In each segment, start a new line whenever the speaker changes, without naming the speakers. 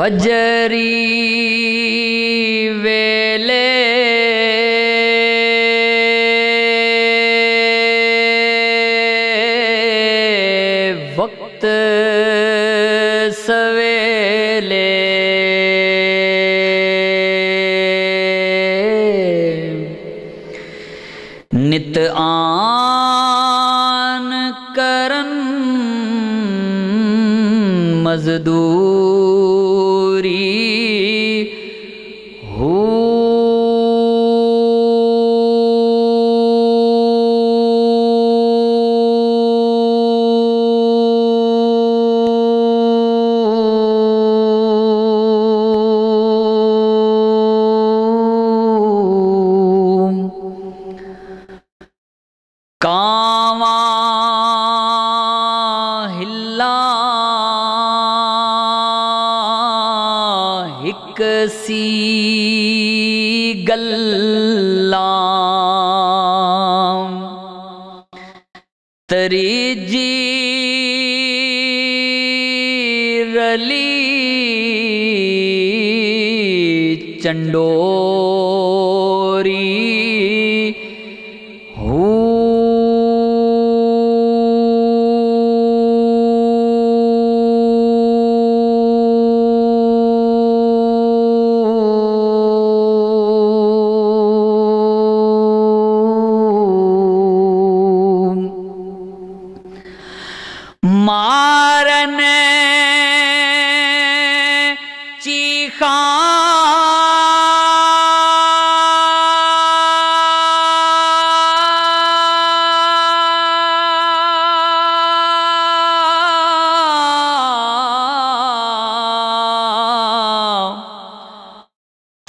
فجری ویلے وقت سویلے نت آن کرن مزدوری کاواں ہلا ہک سی گلاں تریجی رلی چنڈوری۔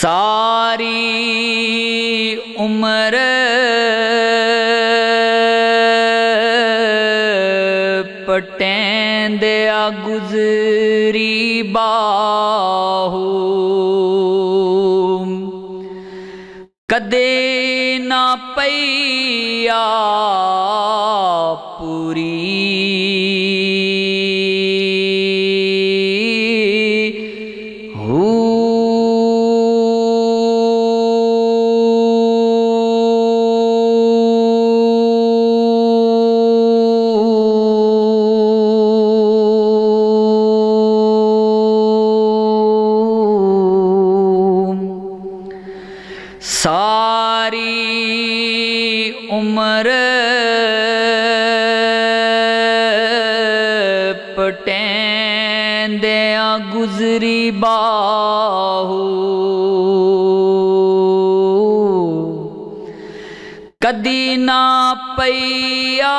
ساری عمر پٹین دیا گزری باہو کدے نہ پیا ساری عمر پٹین دیا گزری باہو۔ کدی نہ پیا